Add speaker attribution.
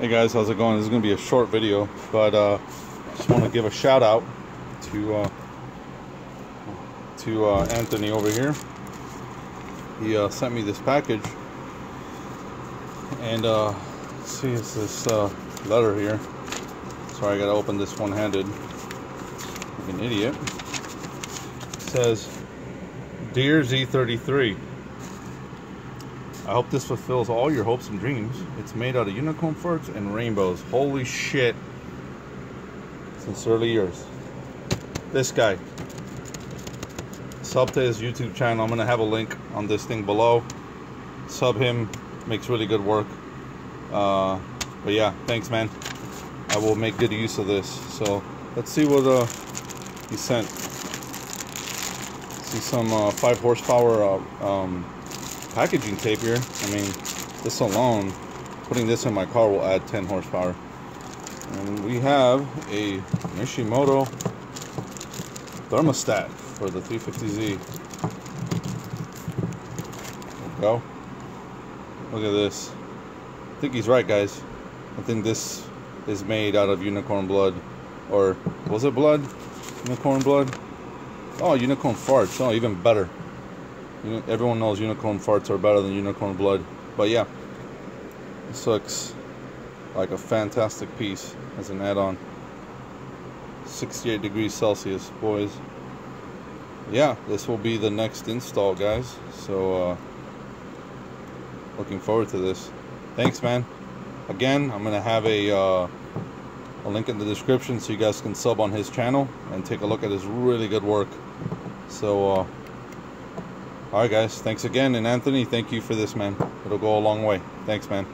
Speaker 1: Hey guys, how's it going? This is going to be a short video, but uh, just want to give a shout out to uh, to uh, Anthony over here. He uh, sent me this package, and uh, see, it's this uh, letter here. Sorry, I got to open this one-handed. Like an idiot. It says, "Dear Z33." I hope this fulfills all your hopes and dreams. It's made out of unicorn farts and rainbows. Holy shit. Sincerely yours. This guy. Sub to his YouTube channel. I'm going to have a link on this thing below. Sub him. Makes really good work. Uh, but yeah, thanks man. I will make good use of this. So let's see what uh, he sent. See some uh, 5 horsepower uh, um, packaging tape here. I mean, this alone, putting this in my car will add 10 horsepower. And we have a Mishimoto thermostat for the 350Z. go. Look at this. I think he's right, guys. I think this is made out of unicorn blood. Or, was it blood? Unicorn blood? Oh, unicorn farts. Oh, even better. Everyone knows unicorn farts are better than unicorn blood. But yeah, this looks like a fantastic piece as an add-on. 68 degrees Celsius, boys. Yeah, this will be the next install, guys. So, uh, looking forward to this. Thanks, man. Again, I'm going to have a, uh, a link in the description so you guys can sub on his channel and take a look at his really good work. So, uh, all right, guys. Thanks again. And Anthony, thank you for this, man. It'll go a long way. Thanks, man.